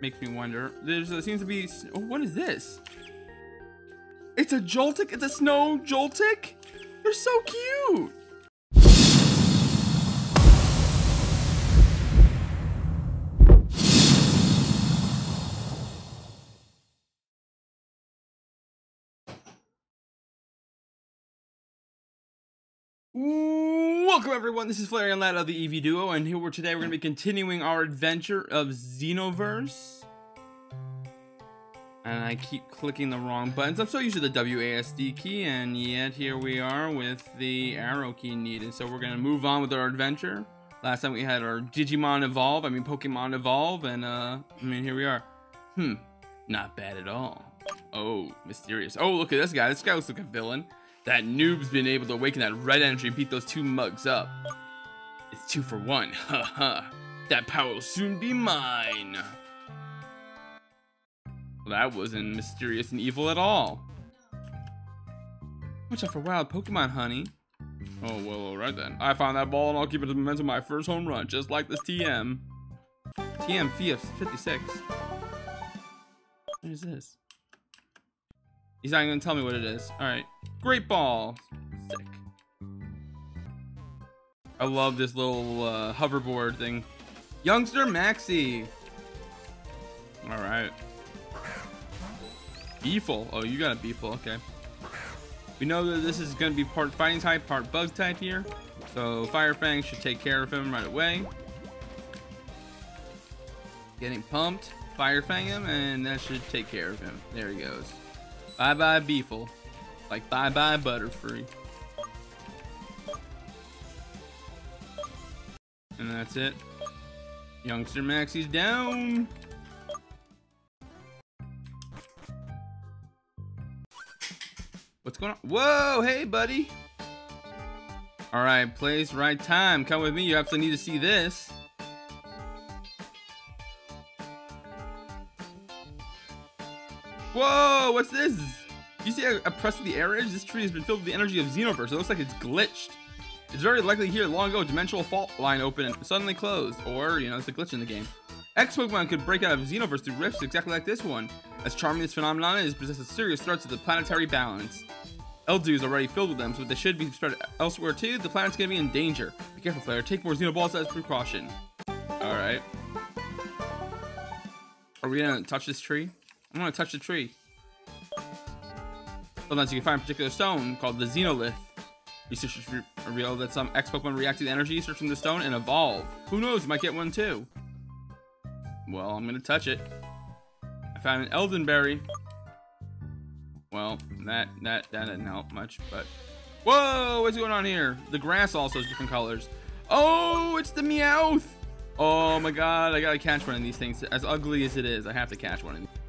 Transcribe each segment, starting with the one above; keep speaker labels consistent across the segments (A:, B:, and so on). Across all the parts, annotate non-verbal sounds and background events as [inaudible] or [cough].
A: Makes me wonder. There's, there seems to be... Oh, what is this? It's a Joltik? It's a snow Joltik? They're so cute! Welcome everyone, this is Flareon Lad of the Eevee Duo, and here we're today we're going to be continuing our adventure of Xenoverse. And I keep clicking the wrong buttons. I'm so used to the WASD key, and yet here we are with the arrow key needed. So we're going to move on with our adventure. Last time we had our Digimon evolve, I mean Pokemon evolve, and uh, I mean here we are. Hmm, not bad at all. Oh, mysterious. Oh, look at this guy. This guy looks like a villain. That noob's been able to awaken that red energy and beat those two mugs up. It's two for one, [laughs] haha. that power will soon be mine. Well, that wasn't mysterious and evil at all. Watch out for wild Pokemon, honey. Oh, well, alright then. I found that ball and I'll keep it as momentum of my first home run, just like this TM. TM FF56. What is this? He's not gonna tell me what it is. Alright. Great ball. Sick. I love this little uh, hoverboard thing. Youngster Maxie. Alright. Beefle. Oh, you got a Beefle. Okay. We know that this is going to be part fighting type, part bug type here. So Fire Fang should take care of him right away. Getting pumped. Fire Fang him, and that should take care of him. There he goes. Bye bye Beefle. Like bye bye Butterfree. And that's it. Youngster Maxie's down. What's going on? Whoa, hey buddy. All right, place, right time. Come with me. You absolutely need to see this. Whoa, what's this? You see a, a press of the air edge? This tree has been filled with the energy of Xenoverse. It looks like it's glitched. It's very likely here long ago, dimensional fault line opened and suddenly closed. Or, you know, it's a glitch in the game. X Pokemon could break out of Xenoverse through rifts exactly like this one. As charming this phenomenon is, possesses serious threats to the planetary balance. Eldiw is already filled with them, so they should be spread elsewhere too. The planet's gonna be in danger. Be careful, player. Take more Xenoballs as precaution. Alright. Are we gonna touch this tree? I'm gonna touch the tree. Sometimes you can find a particular stone called the Xenolith. Researchers reveal that some X Pokemon react to the energy searching the stone and evolve. Who knows, you might get one too. Well, I'm gonna touch it. I found an Eldenberry. Well, that that that didn't help much, but whoa, what's going on here? The grass also has different colors. Oh, it's the Meowth. Oh my god, I gotta catch one of these things. As ugly as it is, I have to catch one of these.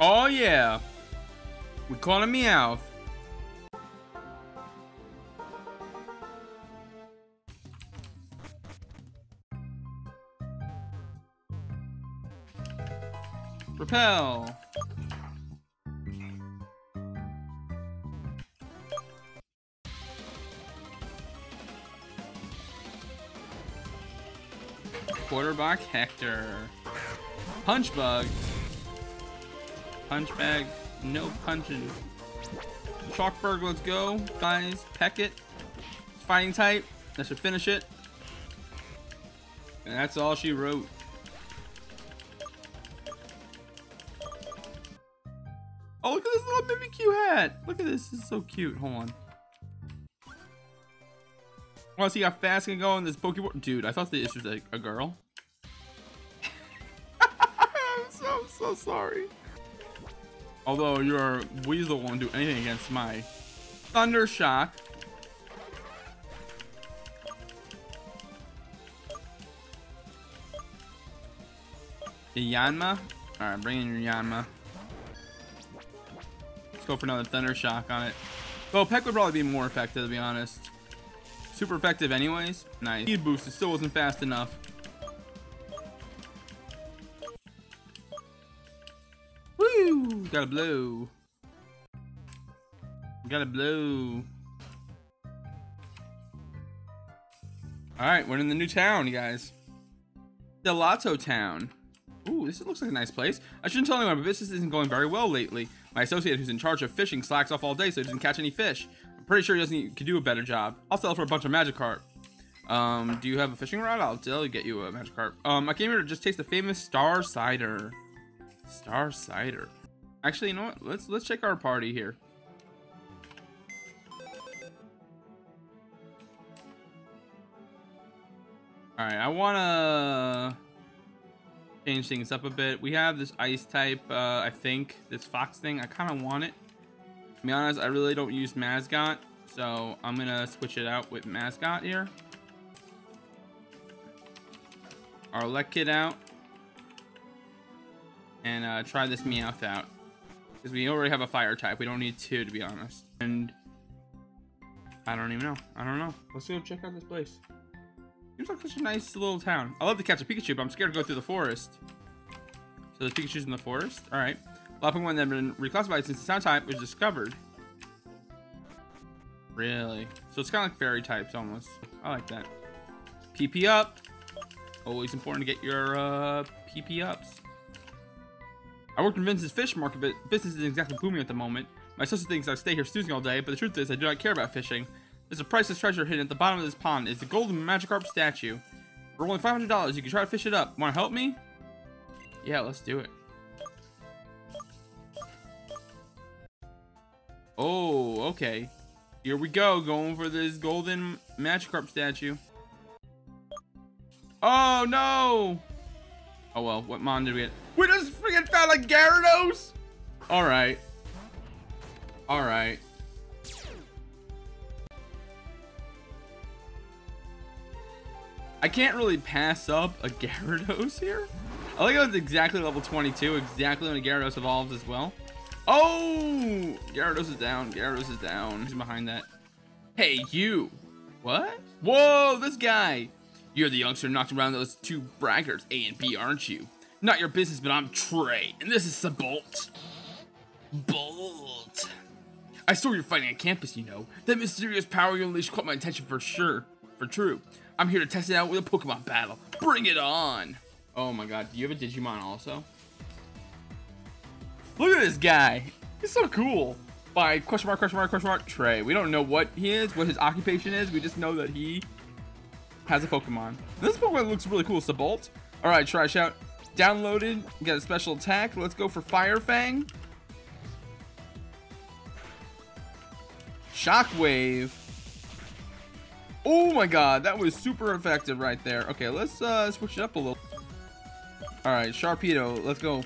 A: Oh yeah. We call him Meowth. Repel. Quarterback Hector. Punch Bug. Punch bag, no punching. Chalkberg, let's go. Guys, peck it. Fighting type. That should finish it. And that's all she wrote. Oh, look at this little Mimikyu hat. Look at this. Is so cute. Hold on. Want to see how fast I can go in this Pokeball. Dude, I thought this was a, a girl. [laughs] I'm so, so sorry. Although your Weasel won't do anything against my Thunder Shock. Yanma? Alright, bring in your Yanma. Let's go for another Thunder Shock on it. Well, Peck would probably be more effective, to be honest. Super effective anyways. Nice. Speed boost, it still wasn't fast enough. Gotta blow. Gotta blow. All right, we're in the new town, you guys. Delato Town. Ooh, this looks like a nice place. I shouldn't tell anyone, but business isn't going very well lately. My associate who's in charge of fishing slacks off all day so he doesn't catch any fish. I'm pretty sure he doesn't could do a better job. I'll sell for a bunch of Magikarp. Um, do you have a fishing rod? I'll tell you get you a Magikarp. Um, I came here to just taste the famous Star Cider. Star Cider. Actually, you know what? Let's let's check our party here. All right, I wanna change things up a bit. We have this ice type, uh, I think, this fox thing. I kind of want it. To be honest, I really don't use Mascot, so I'm gonna switch it out with Mascot here. Our Elekid out. And uh, try this Meowth out. Because we already have a fire type. We don't need two, to be honest. And I don't even know. I don't know. Let's go check out this place. Seems like such a nice little town. I love to catch a Pikachu, but I'm scared to go through the forest. So the Pikachu's in the forest? Alright. A lot of Pokemon that have been reclassified since the sound type was discovered. Really? So it's kind of like fairy types almost. I like that. PP up. Always important to get your uh, PP ups. I work in Vince's fish market, but business isn't exactly booming at the moment. My sister thinks I stay here snoozing all day, but the truth is I do not care about fishing. There's a priceless treasure hidden at the bottom of this pond. It's the golden Magikarp statue. For only $500, you can try to fish it up. Want to help me? Yeah, let's do it. Oh, okay. Here we go, going for this golden Magikarp statue. Oh, no! Oh, well, what mon did we get? We just freaking found a Gyarados! Alright. Alright. I can't really pass up a [laughs] Gyarados here. I like how it's exactly level 22, exactly when a Gyarados evolves as well. Oh! Gyarados is down, Gyarados is down. Who's behind that? Hey, you! What? Whoa, this guy! You're the youngster knocked around those two braggarts, A and B, aren't you? Not your business, but I'm Trey, and this is Sabolt. Bolt. I saw you fighting on campus, you know. That mysterious power you unleashed caught my attention for sure. For true. I'm here to test it out with a Pokemon battle. Bring it on! Oh my god, do you have a Digimon also? Look at this guy! He's so cool! By question mark, question mark, question mark, Trey. We don't know what he is, what his occupation is, we just know that he has a Pokemon. This Pokemon looks really cool, Sabolt. Alright, Trishout. Downloaded, Got a special attack. Let's go for Fire Fang. Shockwave. Oh my god, that was super effective right there. Okay, let's uh, switch it up a little. Alright, Sharpedo, let's go.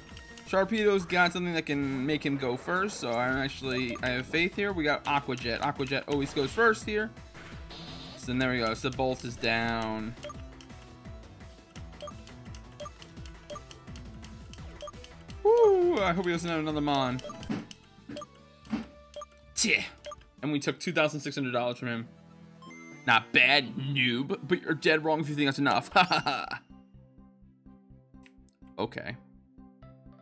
A: Sharpedo's got something that can make him go first, so I'm actually, I have faith here. We got Aqua Jet. Aqua Jet always goes first here. So then there we go. Sabolt is down. Woo! I hope he doesn't have another Mon. Tch. And we took $2,600 from him. Not bad, noob, but you're dead wrong if you think that's enough. [laughs] okay.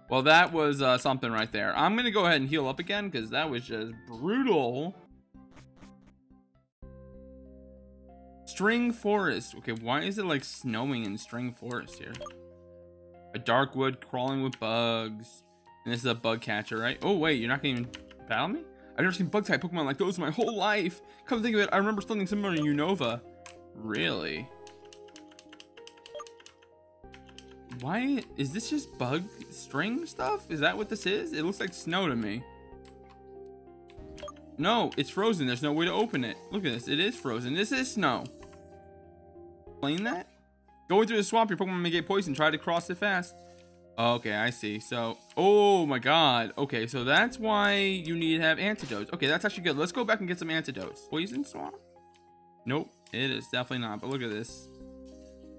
A: Well, that was uh, something right there. I'm going to go ahead and heal up again because that was just brutal. String Forest. Okay, why is it like snowing in String Forest here? A dark wood crawling with bugs. And this is a bug catcher, right? Oh, wait, you're not to even battle me? I've never seen bug type Pokemon like those my whole life. Come think of it, I remember something similar in Unova. Really? Why is this just bug string stuff? Is that what this is? It looks like snow to me. No, it's frozen. There's no way to open it. Look at this. It is frozen. This is snow. Explain that? Going through the swamp, your Pokemon may get poisoned. Try to cross it fast. Oh, okay, I see. So, oh my god. Okay, so that's why you need to have antidotes. Okay, that's actually good. Let's go back and get some antidotes. Poison swamp? Nope, it is definitely not. But look at this.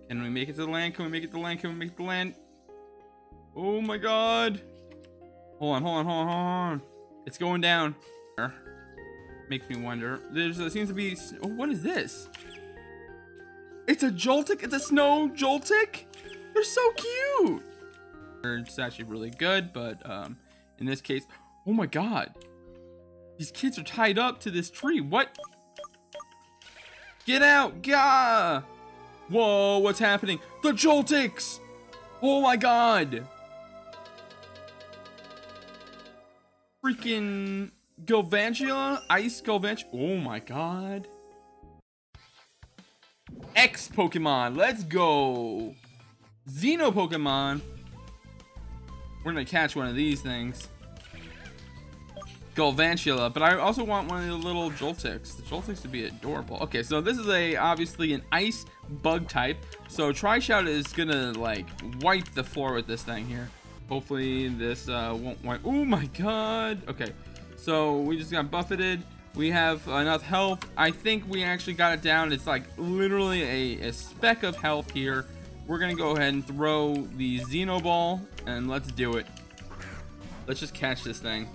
A: Can we make it to the land? Can we make it to the land? Can we make it to the land? Oh my god. Hold on, hold on, hold on, hold on. It's going down. Makes me wonder. There's, there seems to be... Oh, what is this? It's a Joltik? It's a snow Joltik? They're so cute! It's actually really good, but um, in this case... Oh my god. These kids are tied up to this tree. What? Get out! Gah! Whoa, what's happening? The Joltix! Oh my god! Freaking Galvantula? Ice Galvantula? Oh my god. X Pokemon, let's go! Xeno Pokemon. We're gonna catch one of these things. Galvantula, but I also want one of the little Joltix. The Joltix to be adorable. Okay, so this is a obviously an ice bug type. So Trishout is gonna like wipe the floor with this thing here. Hopefully this uh, won't wipe. Oh my god. Okay, so we just got buffeted. We have enough health. I think we actually got it down. It's like literally a, a speck of health here. We're gonna go ahead and throw the Xeno Ball and let's do it. Let's just catch this thing.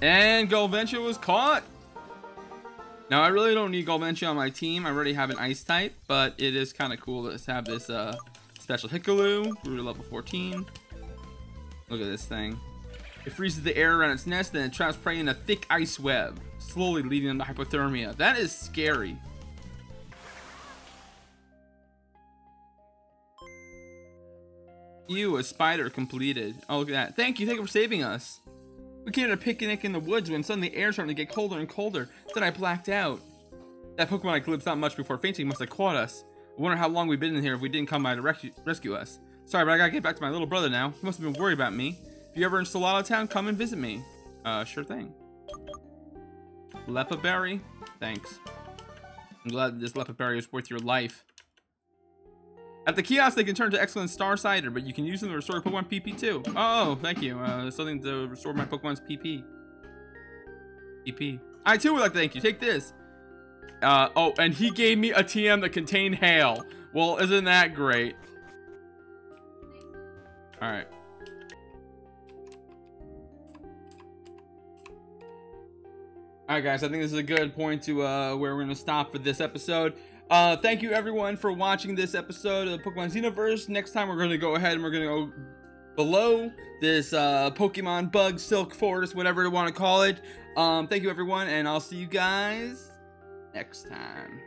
A: And Galvantula was caught. Now, I really don't need Galvantula on my team. I already have an Ice type, but it is kind of cool to have this uh, special Hikalu. To level 14. Look at this thing. It freezes the air around its nest, then it traps prey in a thick ice web, slowly leading them to hypothermia. That is scary. You, a spider completed. Oh, look at that. Thank you. Thank you for saving us. We came to a picnic in the woods when suddenly the air started to get colder and colder. Then I blacked out. That Pokemon I glimpsed not much before fainting must have caught us. I wonder how long we've been in here if we didn't come by to rescue us. Sorry, but I gotta get back to my little brother now. He must have been worried about me. If you're ever in Solana Town, come and visit me. Uh, sure thing. Leppa Berry? Thanks. I'm glad this Leppa Berry is worth your life. At the kiosk, they can turn to excellent Star Cider, but you can use them to restore Pokemon PP too. Oh, thank you. Uh, something to restore my Pokemon's PP. PP. I too would like to thank you. Take this. Uh, oh, and he gave me a TM that contained hail. Well, isn't that great? Alright. Alright guys, I think this is a good point to uh, where we're going to stop for this episode. Uh, thank you everyone for watching this episode of the Pokemon Xenoverse. Next time we're going to go ahead and we're going to go below this uh, Pokemon Bug Silk Forest, whatever you want to call it. Um, thank you everyone, and I'll see you guys next time.